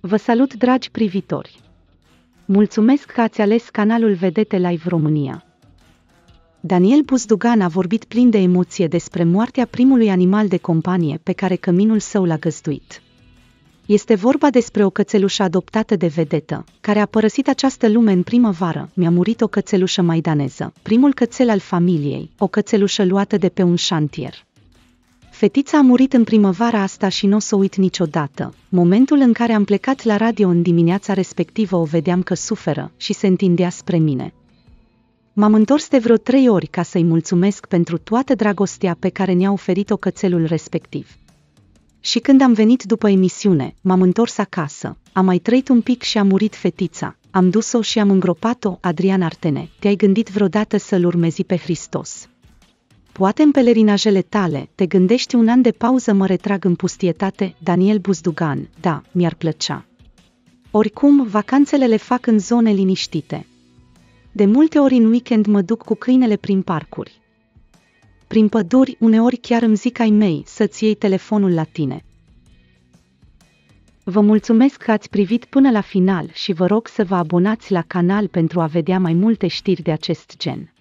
Vă salut, dragi privitori! Mulțumesc că ați ales canalul Vedete Live România. Daniel Buzdugan a vorbit plin de emoție despre moartea primului animal de companie pe care căminul său l-a găzduit. Este vorba despre o cățelușă adoptată de vedetă, care a părăsit această lume în primăvară. Mi-a murit o cățelușă maidaneză, primul cățel al familiei, o cățelușă luată de pe un șantier. Fetița a murit în primăvara asta și nu o să uit niciodată. Momentul în care am plecat la radio în dimineața respectivă o vedeam că suferă și se întindea spre mine. M-am întors de vreo trei ori ca să-i mulțumesc pentru toată dragostea pe care ne-a oferit-o cățelul respectiv. Și când am venit după emisiune, m-am întors acasă, am mai trăit un pic și a murit fetița, am dus-o și am îngropat-o, Adrian Artene, te-ai gândit vreodată să-L urmezi pe Hristos? Poate în pelerinajele tale, te gândești un an de pauză mă retrag în pustietate, Daniel Buzdugan, da, mi-ar plăcea. Oricum, vacanțele le fac în zone liniștite. De multe ori în weekend mă duc cu câinele prin parcuri. Prin păduri, uneori chiar îmi zic ai mei să-ți iei telefonul la tine. Vă mulțumesc că ați privit până la final și vă rog să vă abonați la canal pentru a vedea mai multe știri de acest gen.